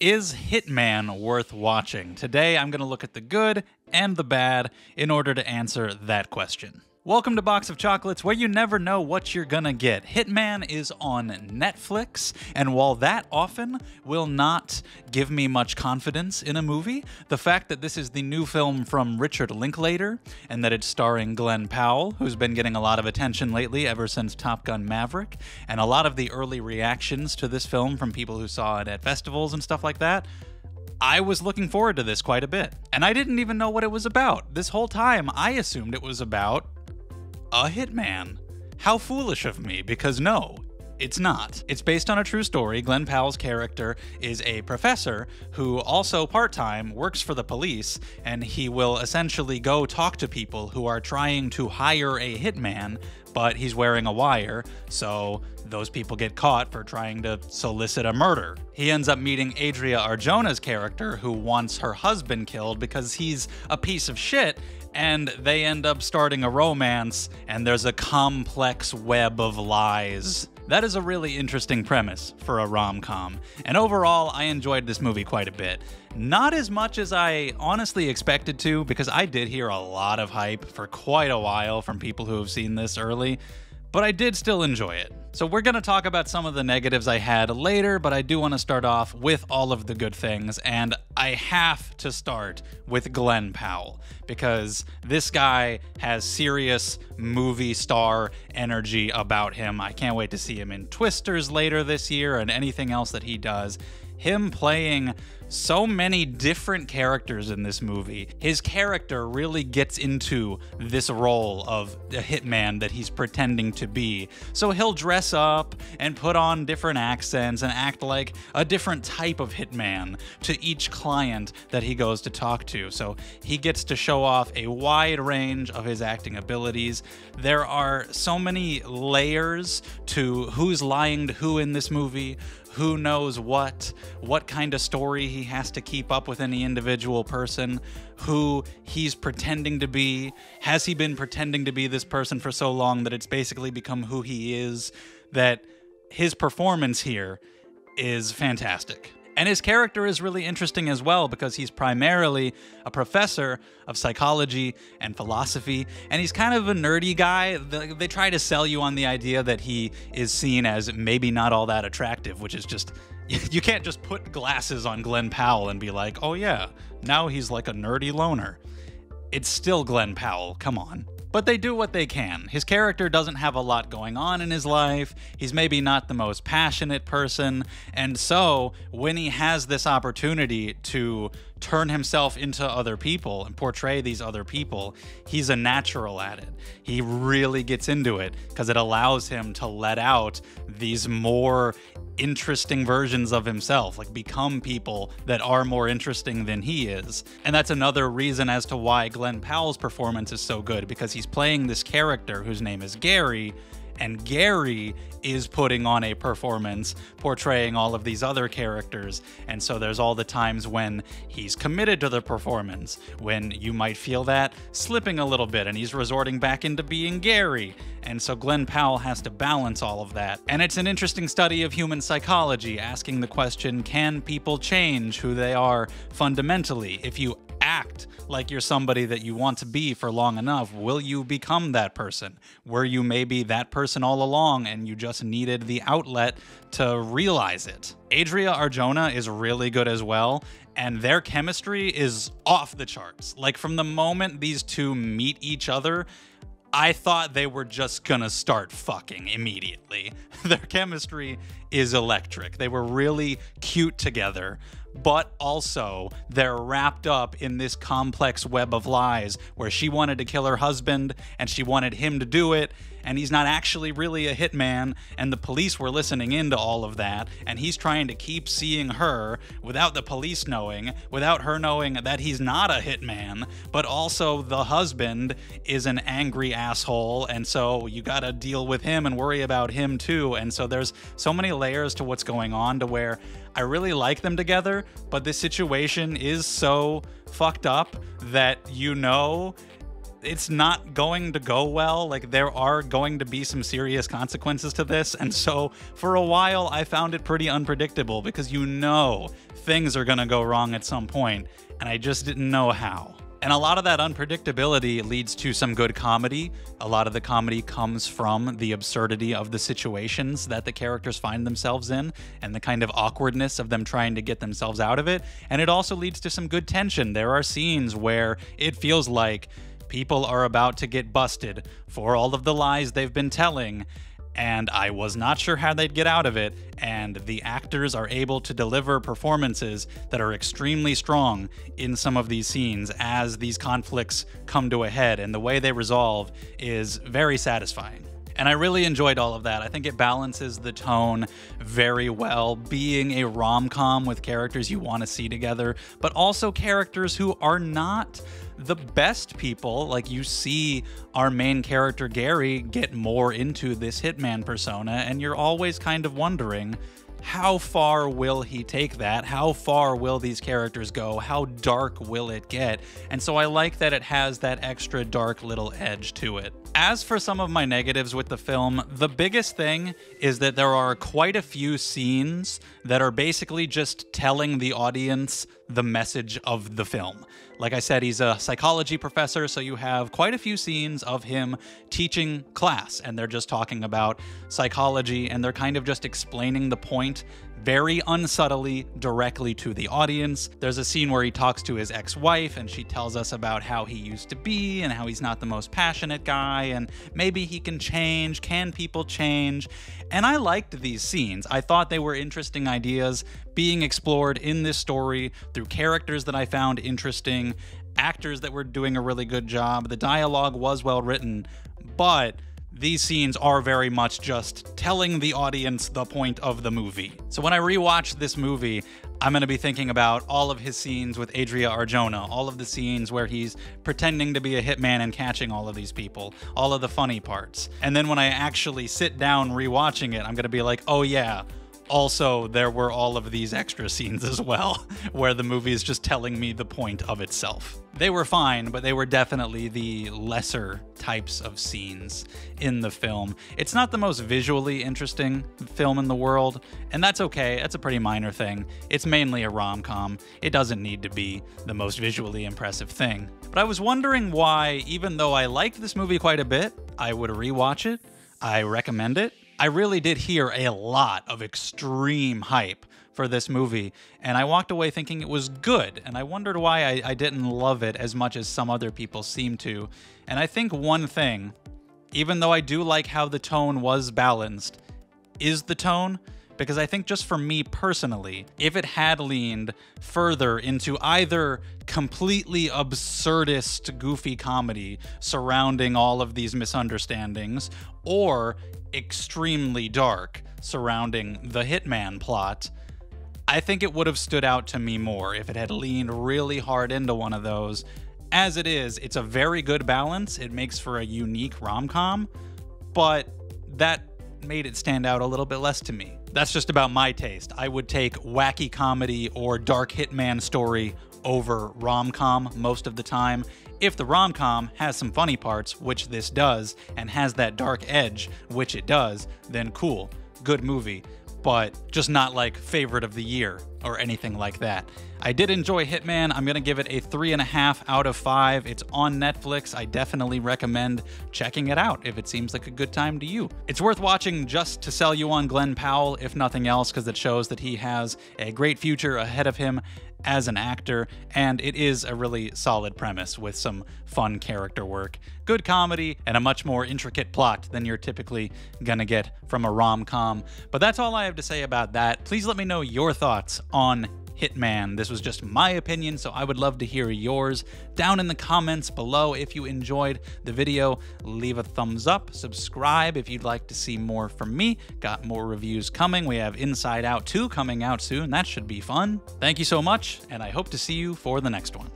Is Hitman worth watching? Today I'm going to look at the good and the bad in order to answer that question. Welcome to Box of Chocolates, where you never know what you're gonna get. Hitman is on Netflix, and while that often will not give me much confidence in a movie, the fact that this is the new film from Richard Linklater and that it's starring Glenn Powell, who's been getting a lot of attention lately ever since Top Gun Maverick, and a lot of the early reactions to this film from people who saw it at festivals and stuff like that, I was looking forward to this quite a bit. And I didn't even know what it was about. This whole time, I assumed it was about a hitman. How foolish of me, because no, it's not. It's based on a true story. Glenn Powell's character is a professor who also part time works for the police, and he will essentially go talk to people who are trying to hire a hitman, but he's wearing a wire, so those people get caught for trying to solicit a murder. He ends up meeting Adria Arjona's character, who wants her husband killed because he's a piece of shit, and they end up starting a romance, and there's a complex web of lies. That is a really interesting premise for a rom com, and overall, I enjoyed this movie quite a bit. Not as much as I honestly expected to, because I did hear a lot of hype for quite a while from people who have seen this early but I did still enjoy it. So we're going to talk about some of the negatives I had later, but I do want to start off with all of the good things, and I have to start with Glenn Powell because this guy has serious movie star energy about him. I can't wait to see him in Twisters later this year and anything else that he does. Him playing so many different characters in this movie. His character really gets into this role of a hitman that he's pretending to be. So he'll dress up and put on different accents and act like a different type of hitman to each client that he goes to talk to. So he gets to show off a wide range of his acting abilities. There are so many layers to who's lying to who in this movie, who knows what, what kind of story he has to keep up with any individual person, who he's pretending to be. Has he been pretending to be this person for so long that it's basically become who he is? That his performance here is fantastic. And his character is really interesting as well because he's primarily a professor of psychology and philosophy, and he's kind of a nerdy guy. They try to sell you on the idea that he is seen as maybe not all that attractive, which is just. You can't just put glasses on Glenn Powell and be like, oh yeah, now he's like a nerdy loner. It's still Glenn Powell, come on. But they do what they can. His character doesn't have a lot going on in his life. He's maybe not the most passionate person. And so, when he has this opportunity to turn himself into other people and portray these other people, he's a natural at it. He really gets into it because it allows him to let out these more interesting versions of himself, like become people that are more interesting than he is. And that's another reason as to why Glenn Powell's performance is so good because he's playing this character whose name is Gary and Gary is putting on a performance portraying all of these other characters. And so there's all the times when he's committed to the performance, when you might feel that slipping a little bit and he's resorting back into being Gary. And so Glenn Powell has to balance all of that. And it's an interesting study of human psychology, asking the question can people change who they are fundamentally? If you act like you're somebody that you want to be for long enough, will you become that person? Were you maybe that person all along and you just needed the outlet to realize it? Adria Arjona is really good as well, and their chemistry is off the charts. Like from the moment these two meet each other, I thought they were just gonna start fucking immediately. Their chemistry is electric. They were really cute together but also they're wrapped up in this complex web of lies where she wanted to kill her husband and she wanted him to do it and he's not actually really a hitman and the police were listening into all of that and he's trying to keep seeing her without the police knowing without her knowing that he's not a hitman but also the husband is an angry asshole and so you got to deal with him and worry about him too. And so there's so many layers to what's going on to where I really like them together, but this situation is so fucked up that you know it's not going to go well. Like, there are going to be some serious consequences to this. And so, for a while, I found it pretty unpredictable because you know things are going to go wrong at some point, and I just didn't know how. And a lot of that unpredictability leads to some good comedy. A lot of the comedy comes from the absurdity of the situations that the characters find themselves in and the kind of awkwardness of them trying to get themselves out of it. And it also leads to some good tension. There are scenes where it feels like people are about to get busted for all of the lies they've been telling and I was not sure how they'd get out of it. And the actors are able to deliver performances that are extremely strong in some of these scenes as these conflicts come to a head, and the way they resolve is very satisfying. And I really enjoyed all of that. I think it balances the tone very well, being a rom com with characters you want to see together, but also characters who are not the best people. Like you see our main character, Gary, get more into this hitman persona, and you're always kind of wondering how far will he take that? How far will these characters go? How dark will it get? And so I like that it has that extra dark little edge to it. As for some of my negatives with the film, the biggest thing is that there are quite a few scenes that are basically just telling the audience the message of the film. Like I said, he's a psychology professor, so you have quite a few scenes of him teaching class, and they're just talking about psychology, and they're kind of just explaining the point very unsubtly directly to the audience. There's a scene where he talks to his ex wife, and she tells us about how he used to be and how he's not the most passionate guy, and maybe he can change. Can people change? And I liked these scenes. I thought they were interesting ideas being explored in this story through characters that I found interesting, actors that were doing a really good job. The dialogue was well written, but these scenes are very much just telling the audience the point of the movie. So when I rewatch this movie, I'm going to be thinking about all of his scenes with Adria Arjona, all of the scenes where he's pretending to be a hitman and catching all of these people, all of the funny parts. And then when I actually sit down rewatching it, I'm going to be like, oh yeah, also there were all of these extra scenes as well, where the movie is just telling me the point of itself. They were fine, but they were definitely the lesser types of scenes in the film. It's not the most visually interesting film in the world, and that's okay. That's a pretty minor thing. It's mainly a rom com. It doesn't need to be the most visually impressive thing. But I was wondering why, even though I liked this movie quite a bit, I would rewatch it. I recommend it. I really did hear a lot of extreme hype for this movie, and I walked away thinking it was good, and I wondered why I, I didn't love it as much as some other people seem to. And I think one thing, even though I do like how the tone was balanced, is the tone because I think just for me personally, if it had leaned further into either completely absurdist, goofy comedy surrounding all of these misunderstandings, or extremely dark surrounding the Hitman plot, I think it would have stood out to me more if it had leaned really hard into one of those. As it is, it's a very good balance. It makes for a unique rom com, but that made it stand out a little bit less to me. That's just about my taste. I would take wacky comedy or dark hitman story over rom com most of the time. If the rom com has some funny parts, which this does, and has that dark edge, which it does, then cool, good movie but just not like favorite of the year or anything like that. I did enjoy Hitman. I'm going to give it a three and a half out of five. It's on Netflix. I definitely recommend checking it out if it seems like a good time to you. It's worth watching just to sell you on Glenn Powell, if nothing else, because it shows that he has a great future ahead of him as an actor, and it is a really solid premise with some fun character work, good comedy, and a much more intricate plot than you're typically gonna get from a rom com. But that's all I have to say about that. Please let me know your thoughts on Hitman. This was just my opinion, so I would love to hear yours down in the comments below. If you enjoyed the video, leave a thumbs up, subscribe if you'd like to see more from me. Got more reviews coming. We have Inside Out 2 coming out soon. That should be fun. Thank you so much, and I hope to see you for the next one.